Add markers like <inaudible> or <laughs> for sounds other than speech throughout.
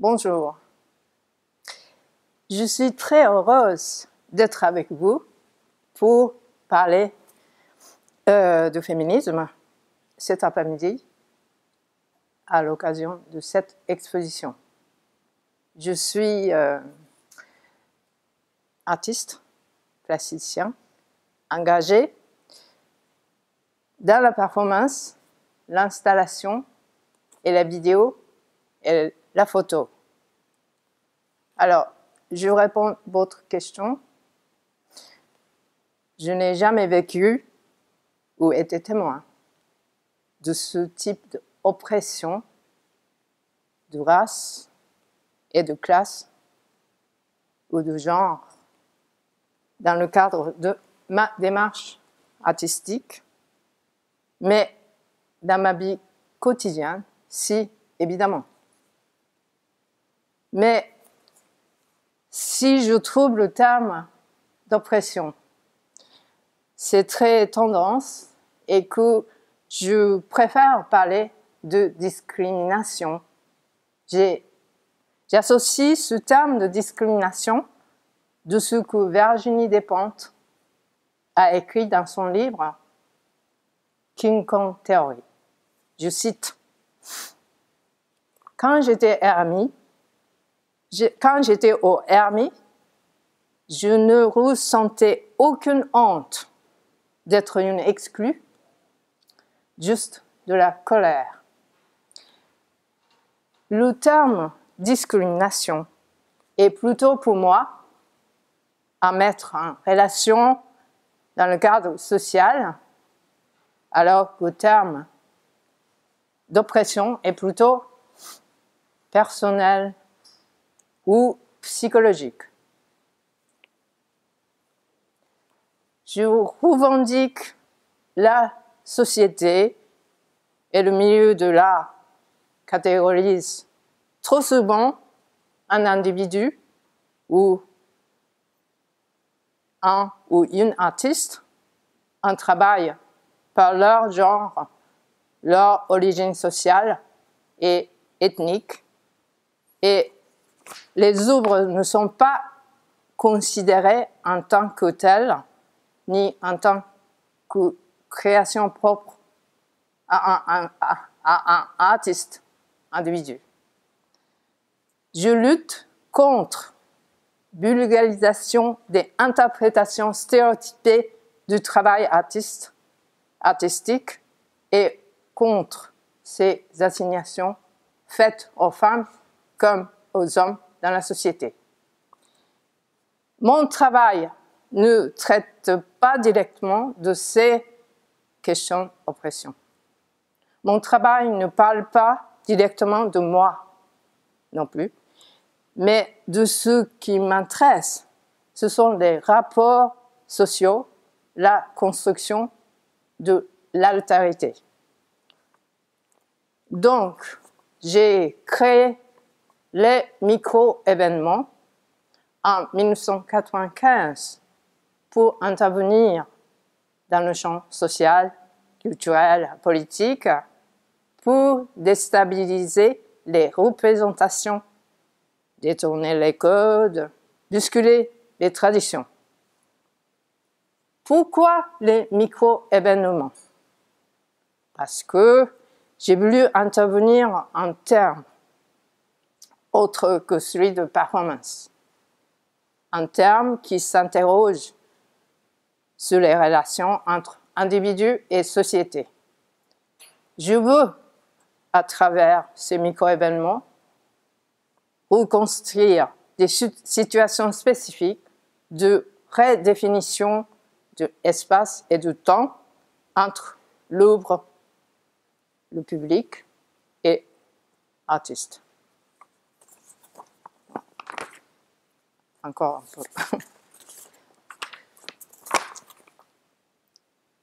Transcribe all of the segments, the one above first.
Bonjour. Je suis très heureuse d'être avec vous pour parler euh, de féminisme cet après-midi à l'occasion de cette exposition. Je suis euh, artiste, plasticien, engagé dans la performance, l'installation et la vidéo la photo. Alors, je réponds à votre question. Je n'ai jamais vécu ou été témoin de ce type d'oppression de race et de classe ou de genre dans le cadre de ma démarche artistique, mais dans ma vie quotidienne, si, évidemment. Mais si je trouve le terme d'oppression, c'est très tendance et que je préfère parler de discrimination. J'associe ce terme de discrimination de ce que Virginie Despentes a écrit dans son livre King Kong Theory. Je cite Quand j'étais Quand j'étais au RMI, je ne ressentais aucune honte d'être une exclue, juste de la colère. Le terme discrimination est plutôt pour moi à mettre en relation dans le cadre social, alors que le terme d'oppression est plutôt personnel ou psychologique. Je revendique la société et le milieu de l'art catégorisent trop souvent un individu ou un ou une artiste, un travail par leur genre, leur origine sociale et ethnique. Et les œuvres ne sont pas considérées en tant que telles, ni en tant que création propre à un, artiste individu. Je lutte contre vulgarisation des interprétations stéréotypées du travail artistique et contre ces assignations faites aux femmes comme aux hommes dans la société. Mon travail ne traite pas directement de ces questions d'oppression. Mon travail ne parle pas directement de moi non plus, mais de ce qui m'intéresse, ce sont les rapports sociaux, la construction de l'altérité. Donc, j'ai créé les micro-événements en 1995 pour intervenir dans le champ social, culturel, politique, pour déstabiliser les représentations détourner les codes, bousculer les traditions. Pourquoi les micro-événements? Parce que j'ai voulu intervenir en termes autres que celui de performance, un terme qui s'interroge sur les relations entre individus et société. Je veux, à travers ces micro-événements, reconstruire des situations spécifiques de redéfinition de espace et de temps entre l'œuvre, le public et l'artiste. Encore un peu. <laughs>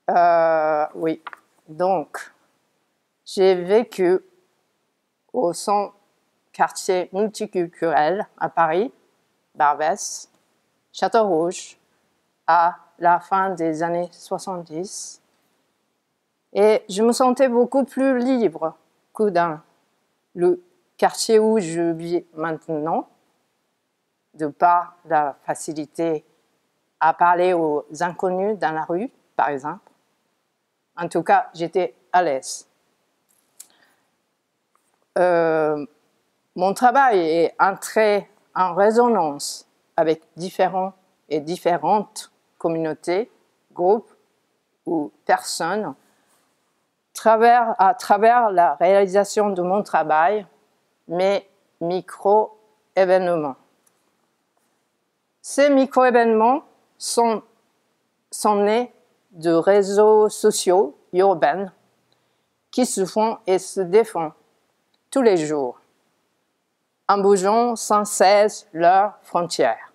Euh, oui, donc j'ai vécu au centre quartier multiculturel à Paris, Barbès, Château-Rouge, à la fin des années 70. Et je me sentais beaucoup plus libre que dans le quartier où je vis maintenant, de par la facilité à parler aux inconnus dans la rue, par exemple. En tout cas, j'étais à l'aise. Euh, mon travail est entré en résonance avec différents et différentes communautés, groupes ou personnes à travers la réalisation de mon travail, mes micro-événements. Ces micro-événements sont, nés de réseaux sociaux urbains qui se font et se défendent tous les jours en bougeant sans cesse leurs frontières.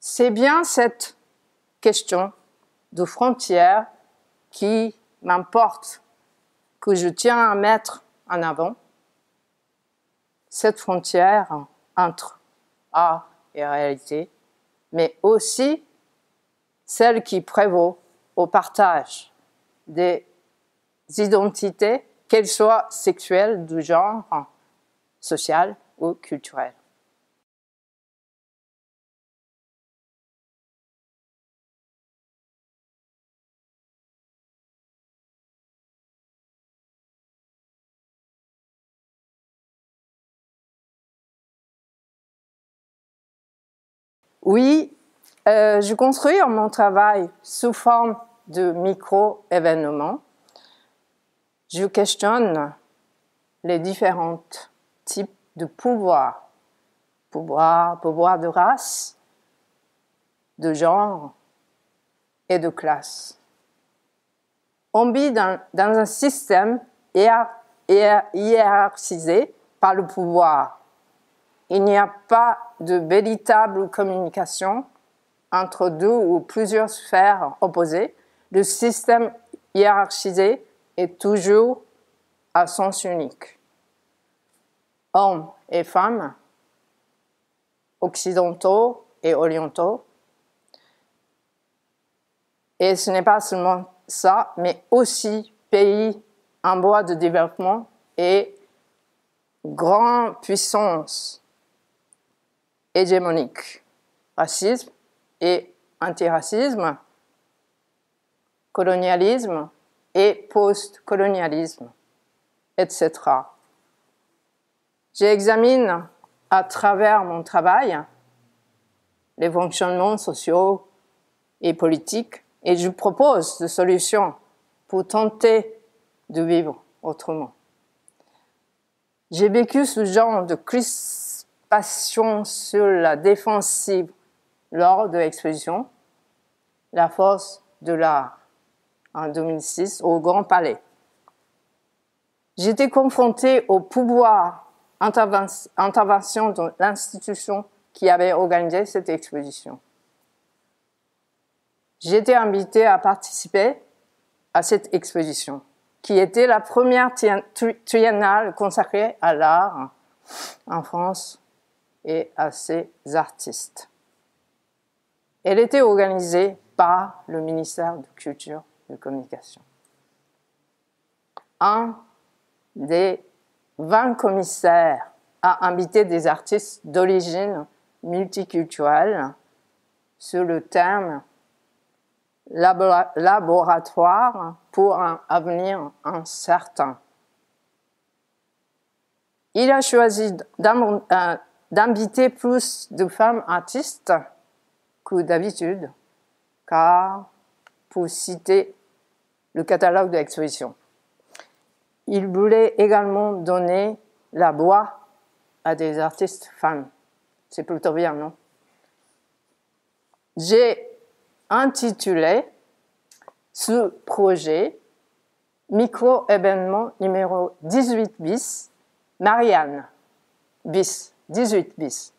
C'est bien cette question de frontières qui m'importe, que je tiens à mettre en avant. Cette frontière entre art et réalité, mais aussi celle qui prévaut au partage des identités, qu'elles soient sexuelles, du genre, social ou culturel. Oui, euh, je construis mon travail sous forme de micro-événements. Je questionne les différents types de pouvoir. Pouvoir, pouvoir de race, de genre et de classe. On vit dans, dans un système hiérarchisé par le pouvoir. Il n'y a pas de véritable communication entre deux ou plusieurs sphères opposées. Le système hiérarchisé est toujours à sens unique hommes et femmes, occidentaux et orientaux. Et ce n'est pas seulement ça, mais aussi pays en voie de développement et grande puissance hégémonique, racisme et antiracisme, colonialisme et post-colonialisme, etc. J'examine à travers mon travail les fonctionnements sociaux et politiques et je propose des solutions pour tenter de vivre autrement. J'ai vécu ce genre de sur la défensive lors de l'exposition La force de l'art en 2006 au Grand Palais. J'étais confrontée au pouvoir intervention de l'institution qui avait organisé cette exposition. Été invitée à participer à cette exposition, qui était la première triennale consacrée à l'art en France et à ses artistes. Elle était organisée par le ministère de Culture et de Communication. Un des 20 commissaires à inviter des artistes d'origine multiculturelle sur le thème laboratoire pour un avenir incertain. Il a choisi d'inviter plus de femmes artistes que d'habitude, car, pour citer le catalogue de l'exposition, il voulait également donner la voix à des artistes femmes. C'est plutôt bien, non? J'ai intitulé ce projet Micro-événement numéro 18 bis, Marianne bis, 18 bis.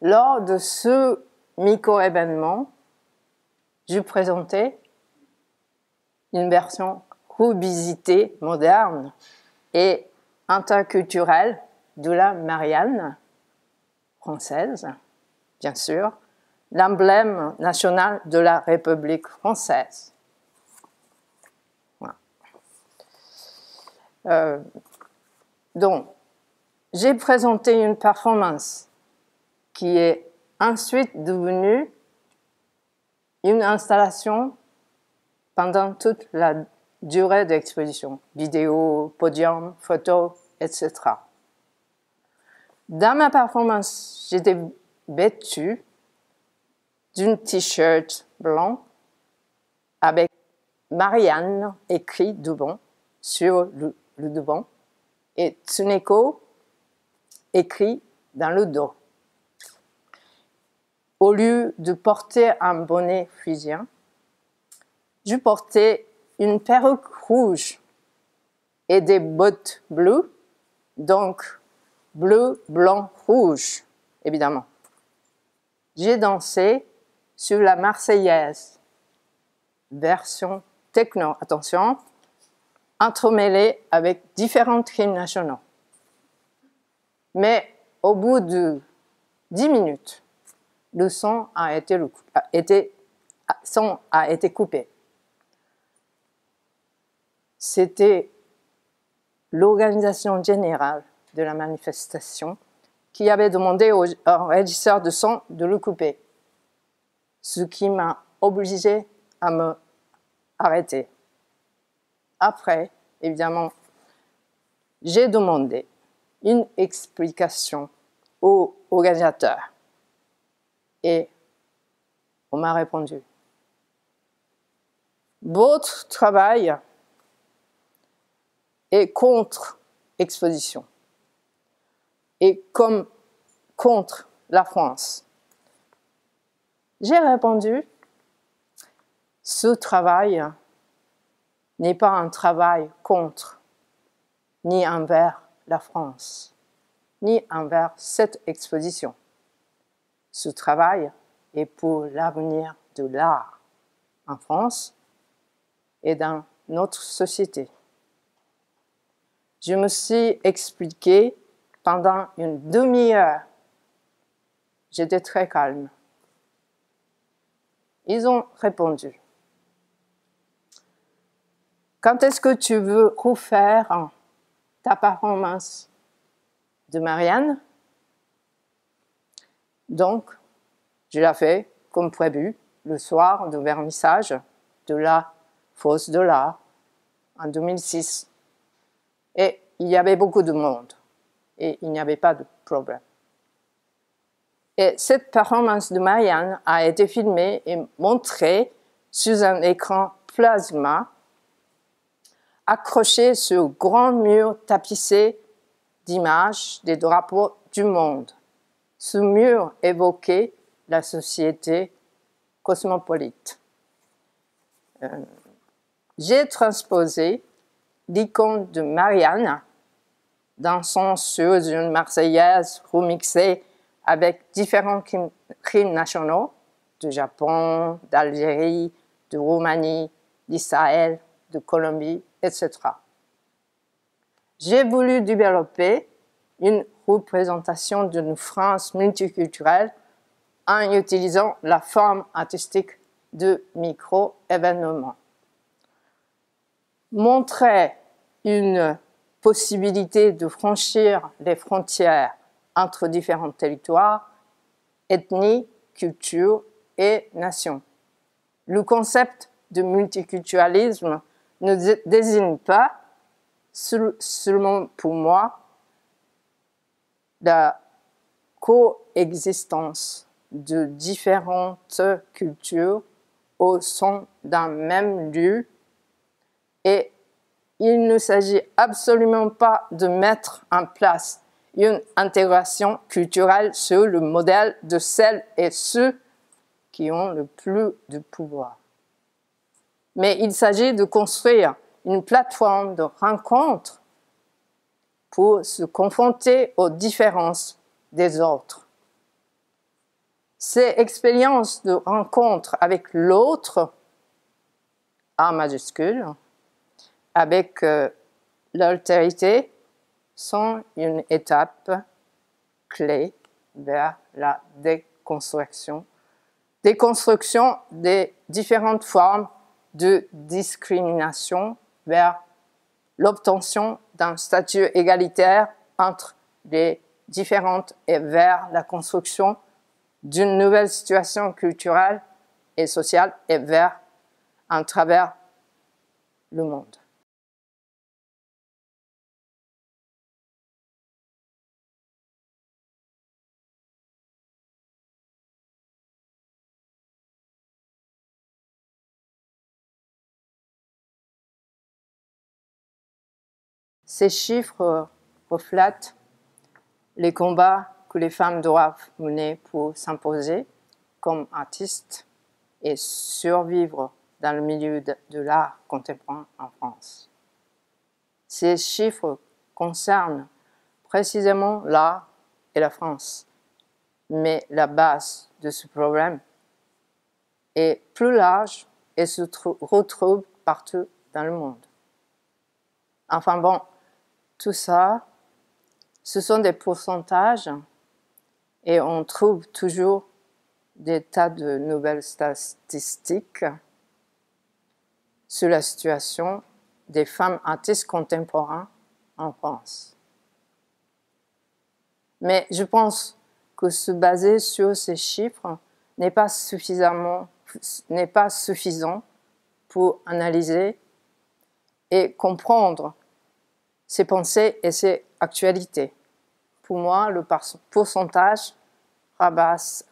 Lors de ce micro-événement, je présentais une version visiter moderne et interculturelle de la Marianne française, bien sûr, l'emblème national de la République française. Euh, Donc, j'ai présenté une performance qui est ensuite devenue une installation pendant toute la durée de l'exposition, vidéo, podium, photos, etc. Dans ma performance, j'étais vêtue d'une t-shirt blanc avec Marianne écrit devant sur le, le devant et Tsuneko écrit dans le dos. Au lieu de porter un bonnet fusien, je portais une perruque rouge et des bottes bleues, donc bleu, blanc, rouge, évidemment. J'ai dansé sur la Marseillaise, version techno, attention, entremêlée avec différents crimes nationaux. Mais au bout de dix minutes, le son a été, coupé. C'était l'organisation générale de la manifestation qui avait demandé au, régisseur de son de le couper, ce qui m'a obligé à me arrêter. Après, évidemment, j'ai demandé une explication au organisateur et on m'a répondu. Votre travail est contre exposition et comme contre la France. J'ai répondu, ce travail n'est pas un travail contre ni envers la France, ni envers cette exposition. Ce travail est pour l'avenir de l'art en France et dans notre société. Je me suis expliqué pendant une demi-heure. J'étais très calme. Ils ont répondu. Quand est-ce que tu veux refaire ta performance de Marianne Donc, je l'ai fait comme prévu le soir de vernissage de la fosse de l'art en 2006. Et il y avait beaucoup de monde et il n'y avait pas de problème. Et cette performance de Marianne a été filmée et montrée sur un écran plasma accroché sur grand mur tapissé d'images des drapeaux du monde. Ce mur évoquait la société cosmopolite. Euh, j'ai transposé l'icône de Marianne dansant sur une Marseillaise remixée avec différents crimes nationaux du Japon, d'Algérie, de Roumanie, d'Israël, de Colombie, etc. J'ai voulu développer une représentation d'une France multiculturelle en utilisant la forme artistique de micro-événements. Montrer une possibilité de franchir les frontières entre différents territoires, ethnies, cultures et nations. Le concept de multiculturalisme ne désigne pas seulement pour moi la coexistence de différentes cultures au sein d'un même lieu et il ne s'agit absolument pas de mettre en place une intégration culturelle sur le modèle de celles et ceux qui ont le plus de pouvoir. Mais il s'agit de construire une plateforme de rencontre pour se confronter aux différences des autres. Ces expériences de rencontre avec l'autre, A majuscule, avec euh, l'altérité sont une étape clé vers la déconstruction, déconstruction des différentes formes de discrimination vers l'obtention d'un statut égalitaire entre les différentes et vers la construction d'une nouvelle situation culturelle et sociale et vers un travers le monde. Ces chiffres reflètent les combats que les femmes doivent mener pour s'imposer comme artistes et survivre dans le milieu de, l'art contemporain en France. Ces chiffres concernent précisément l'art et la France, mais la base de ce problème est plus large et se retrouve partout dans le monde. Enfin bon, tout ça, ce sont des pourcentages et on trouve toujours des tas de nouvelles statistiques sur la situation des femmes artistes contemporains en France. Mais je pense que se baser sur ces chiffres n'est pas n'est pas suffisant pour analyser et comprendre ses pensées et ses actualités. Pour moi, le pourcentage rabaisse,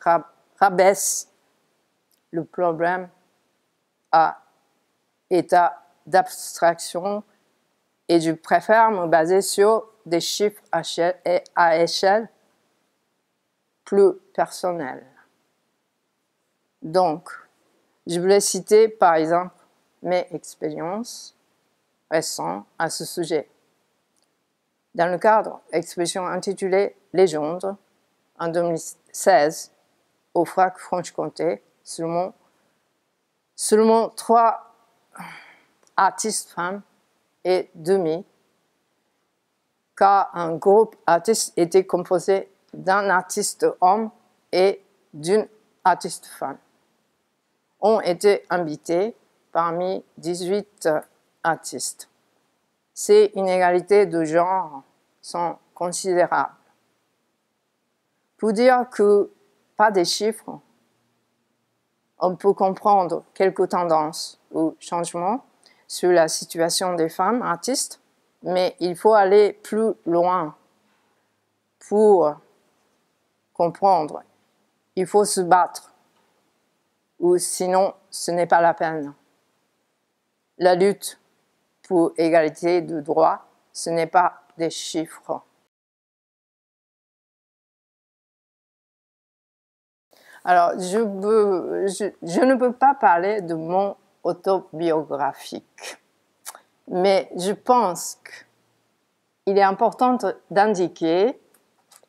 le problème à état d'abstraction et je préfère me baser sur des chiffres à échelle plus personnelle. Donc, je voulais citer par exemple mes expériences récentes à ce sujet. Dans le cadre exposition intitulée Légende, en 2016, au FRAC Franche-Comté, seulement, seulement trois artistes femmes et demi, car un groupe artiste était composé d'un artiste homme et d'une artiste femme, ont été invités parmi 18 artistes ces inégalités de genre sont considérables. Pour dire que pas des chiffres, on peut comprendre quelques tendances ou changements sur la situation des femmes artistes, mais il faut aller plus loin pour comprendre. Il faut se battre, ou sinon ce n'est pas la peine. La lutte pour égalité de droit, ce n'est pas des chiffres. Alors, je, ne peux pas parler de mon autobiographique, mais je pense qu'il est important d'indiquer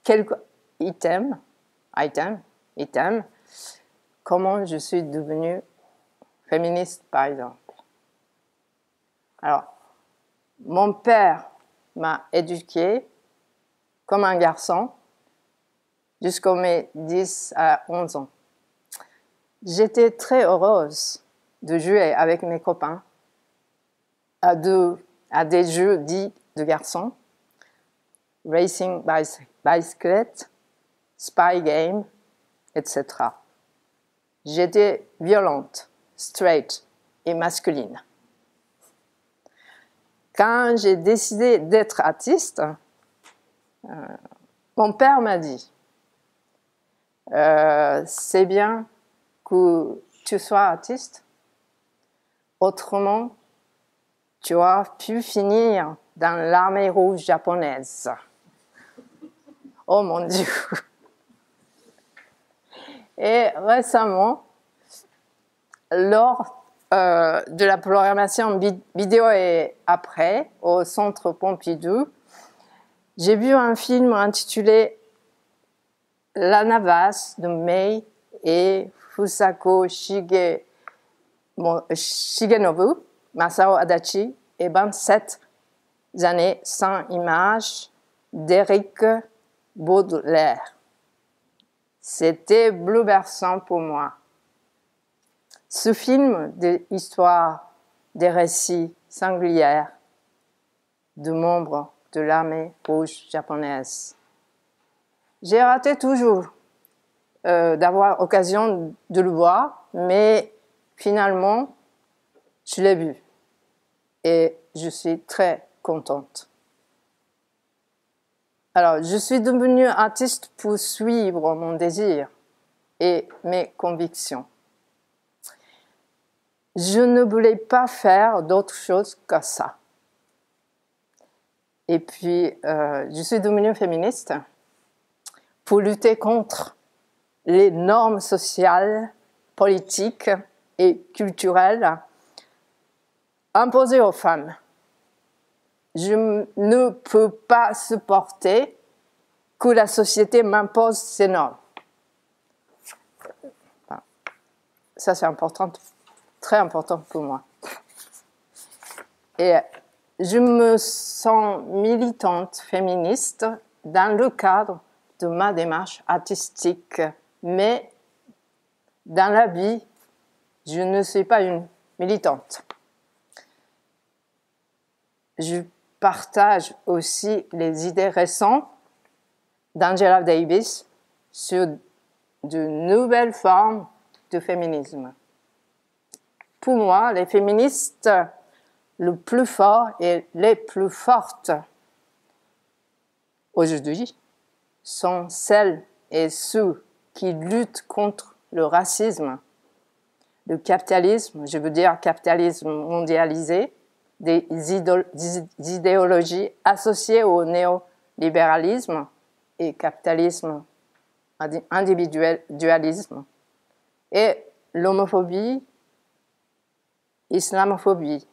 quelques items, items, items, comment je suis devenue féministe, par exemple. Alors, mon père m'a éduqué comme un garçon jusqu'à mes 10 à 11 ans. J'étais très heureuse de jouer avec mes copains à, à des jeux dits de garçons, racing bicyclette, spy game, etc. J'étais violente, straight et masculine. Quand j'ai décidé d'être artiste, euh, mon père m'a dit, euh, c'est bien que tu sois artiste, autrement tu auras pu finir dans l'armée rouge japonaise. Oh mon Dieu. Et récemment, lors euh, de la programmation vidéo et après au Centre Pompidou, j'ai vu un film intitulé La Navas de Mei et Fusako Shige, Shigenobu, Masao Adachi et 27 années sans image d'Éric Baudelaire. C'était bouleversant pour moi. Ce film d'histoire, des récits singuliers, de membre de l'armée rouge japonaise. J'ai raté toujours euh, d'avoir occasion de le voir, mais finalement, je l'ai vu et je suis très contente. Alors, je suis devenue artiste pour suivre mon désir et mes convictions. Je ne voulais pas faire d'autre chose que ça. Et puis, euh, je suis devenue féministe pour lutter contre les normes sociales, politiques et culturelles imposées aux femmes. Je ne peux pas supporter que la société m'impose ces normes. Ça, c'est important, très important pour moi. Et je me sens militante féministe dans le cadre de ma démarche artistique, mais dans la vie, je ne suis pas une militante. Je partage aussi les idées récentes d'Angela Davis sur de nouvelles formes de féminisme. Pour moi, les féministes le plus fort et les plus fortes aujourd'hui sont celles et ceux qui luttent contre le racisme, le capitalisme, je veux dire capitalisme mondialisé, des idéologies associées au néolibéralisme et capitalisme individualisme, et l'homophobie, islamophobie,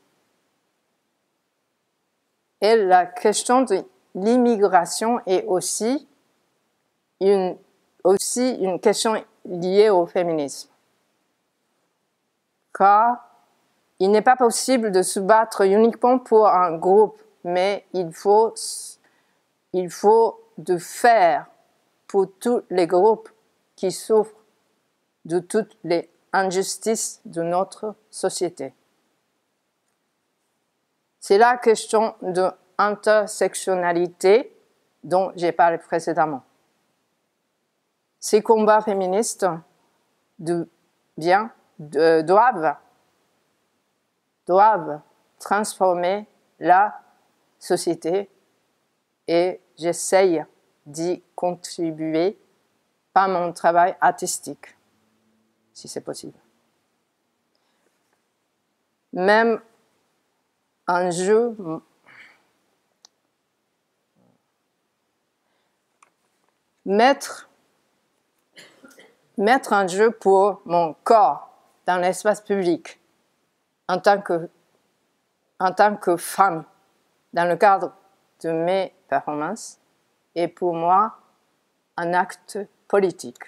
et la question de l'immigration est aussi une, aussi une question liée au féminisme. Car il n'est pas possible de se battre uniquement pour un groupe, mais il faut, il faut de faire pour tous les groupes qui souffrent de toutes les injustices de notre société. C'est la question de intersectionnalité dont j'ai parlé précédemment. Ces combats féministes bien, doivent, doivent transformer la société et j'essaye d'y contribuer par mon travail artistique, si c'est possible. Même un jeu mettre, mettre un jeu pour mon corps dans l'espace public en tant, que, en tant que femme dans le cadre de mes performances est pour moi un acte politique.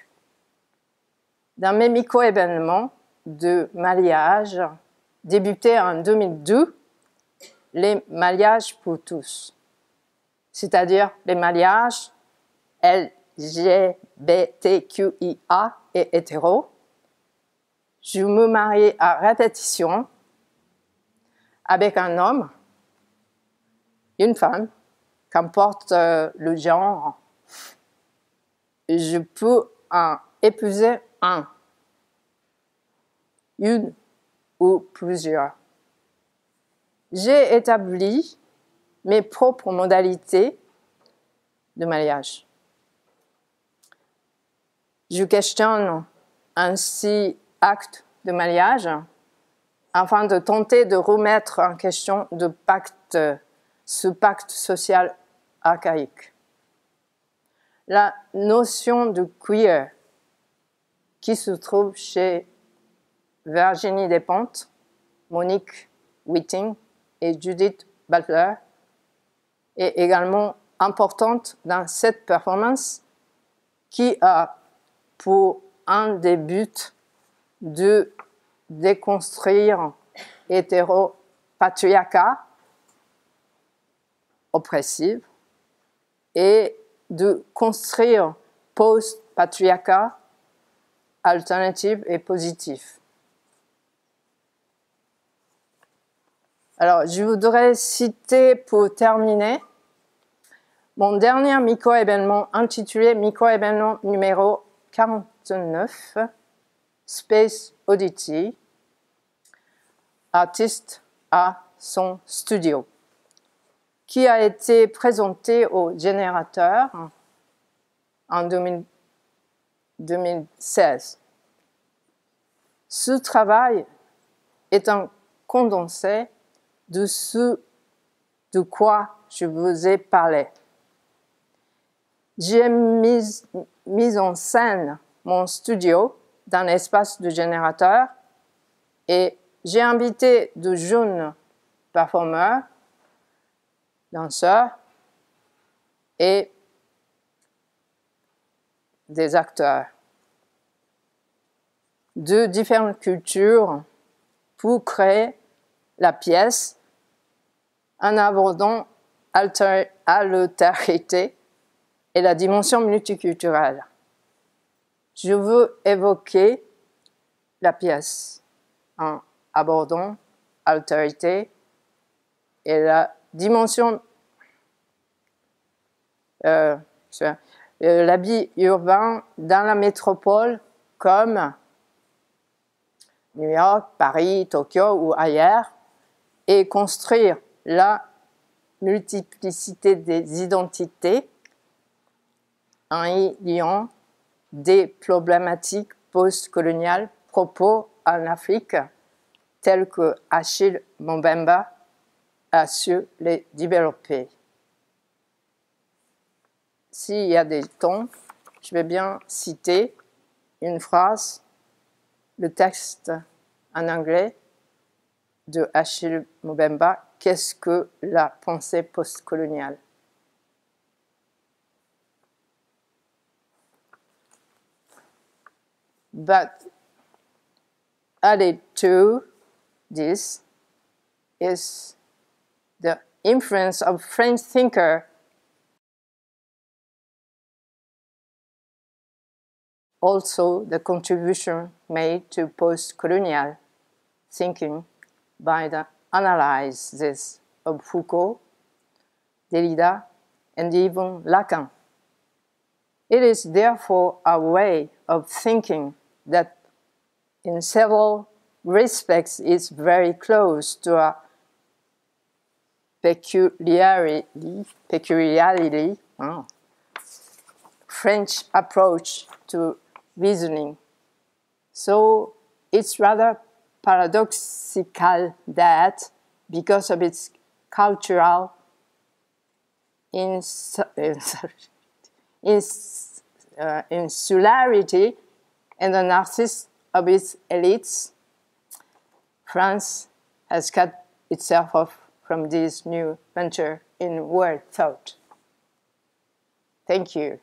Dans mes micro-événements de mariage débutés en 2002, les mariages pour tous, c'est-à-dire les mariages LGBTQIA et hétéro. Je me marie à répétition avec un homme, une femme, qu'importe euh, le genre. Je peux en épouser un, une ou plusieurs j'ai établi mes propres modalités de mariage. Je questionne ainsi acte de mariage afin de tenter de remettre en question pacte, ce pacte social archaïque. La notion de queer qui se trouve chez Virginie Despentes, Monique Whiting et Judith Butler est également importante dans cette performance qui a pour un des buts de déconstruire hétéropatriarcat oppressive et de construire post-patriarcat alternative et positif. Alors, je voudrais citer pour terminer mon dernier micro-événement intitulé Micro-événement numéro 49, Space Oddity, artiste à son studio, qui a été présenté au générateur en 2016. Ce travail est un condensé de ce de quoi je vous ai parlé. J'ai mis, mis en scène mon studio dans l'espace de générateur et j'ai invité de jeunes performeurs, danseurs et des acteurs de différentes cultures pour créer la pièce en abordant l'altérité et la dimension multiculturelle. Je veux évoquer la pièce en abordant l'altérité et la dimension euh, euh, l'habit urbain dans la métropole comme New York, Paris, Tokyo ou ailleurs, et construire la multiplicité des identités en y liant des problématiques post-coloniales propos en Afrique, telles que Achille Mbemba a su les développer. S'il y a des temps, je vais bien citer une phrase, le texte en anglais de Achille Mbemba, Qu'est-ce que la pensée postcoloniale? But added to this is the influence of French thinker also the contribution made to post-colonial thinking by the analysis of Foucault, Derrida, and even Lacan. It is therefore a way of thinking that in several respects is very close to a peculiarity, peculiarity oh, French approach to reasoning. So it's rather paradoxical that because of its cultural ins <laughs> ins uh, insularity and the narcissism of its elites, France has cut itself off from this new venture in world thought. Thank you.